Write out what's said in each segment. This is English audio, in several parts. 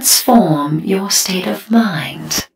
Transform your state of mind.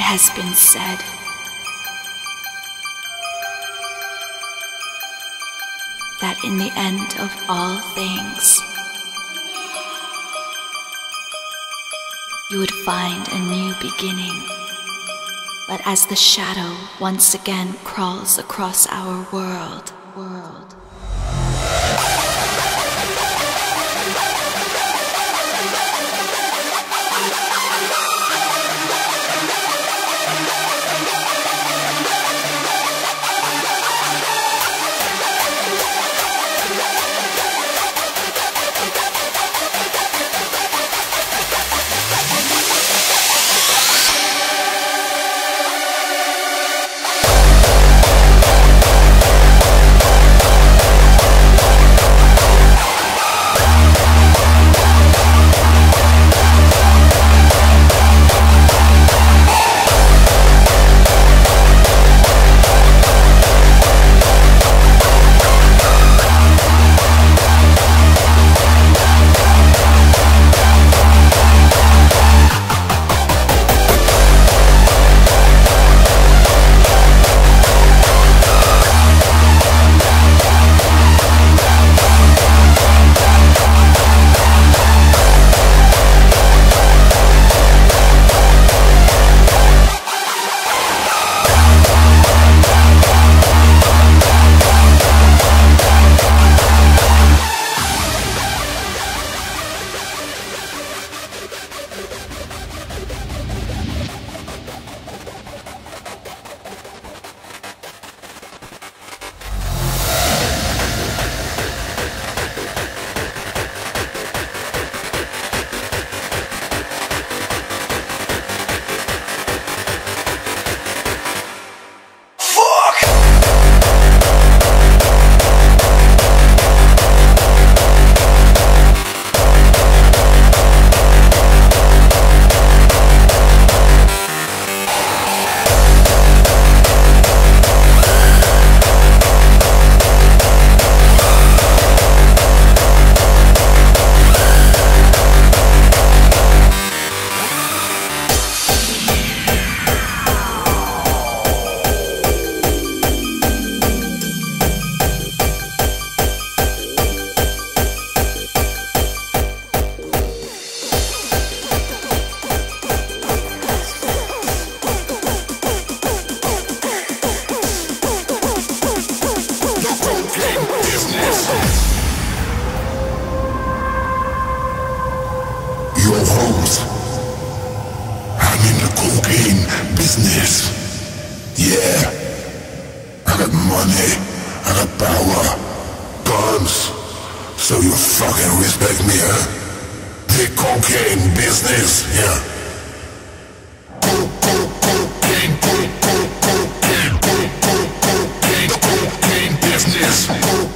It has been said. That in the end of all things, you would find a new beginning. But as the shadow once again crawls across our world, respect? The cocaine business, co- cocaine, co- co- cocaine, co- co- cocaine, cocaine business.